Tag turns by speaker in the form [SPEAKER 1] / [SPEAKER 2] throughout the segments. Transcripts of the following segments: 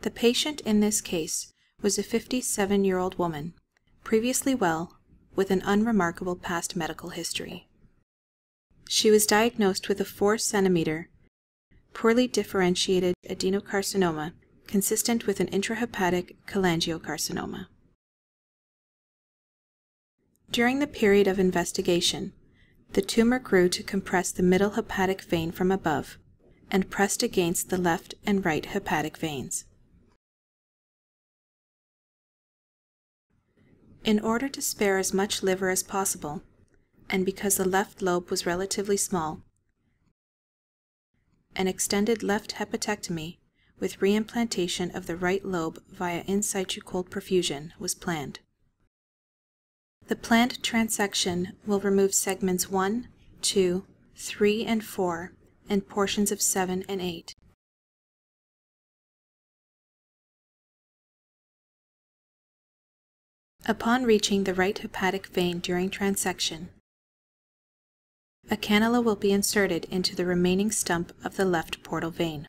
[SPEAKER 1] The patient in this case was a 57 year old woman, previously well, with an unremarkable past medical history. She was diagnosed with a 4 centimeter, poorly differentiated adenocarcinoma consistent with an intrahepatic cholangiocarcinoma. During the period of investigation, the tumor grew to compress the middle hepatic vein from above and pressed against the left and right hepatic veins. In order to spare as much liver as possible, and because the left lobe was relatively small, an extended left hepatectomy with reimplantation of the right lobe via in situ cold perfusion was planned. The planned transection will remove segments 1, 2, 3, and 4 and portions of 7 and 8. Upon reaching the right hepatic vein during transection, a cannula will be inserted into the remaining stump of the left portal vein.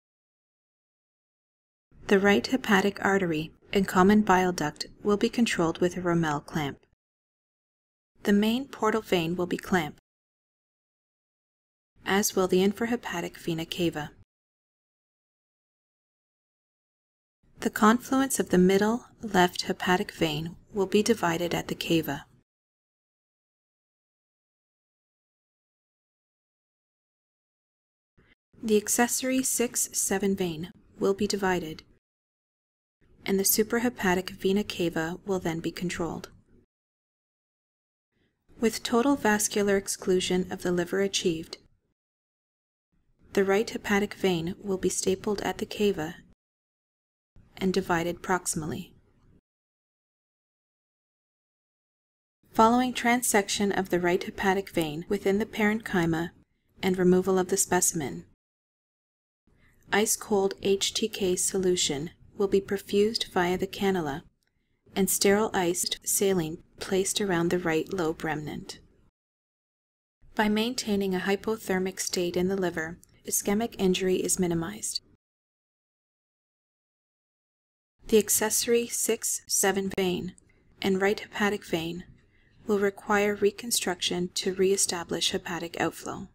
[SPEAKER 1] The right hepatic artery and common bile duct will be controlled with a Rummel clamp. The main portal vein will be clamped, as will the infrahepatic vena cava. The confluence of the middle left hepatic vein will be divided at the cava. The accessory 6-7 vein will be divided, and the suprahepatic vena cava will then be controlled. With total vascular exclusion of the liver achieved, the right hepatic vein will be stapled at the cava and divided proximally. Following transection of the right hepatic vein within the parenchyma and removal of the specimen, ice-cold HTK solution will be perfused via the cannula and sterile iced saline placed around the right lobe remnant. By maintaining a hypothermic state in the liver, ischemic injury is minimized. The accessory 6-7 vein and right hepatic vein will require reconstruction to reestablish hepatic outflow.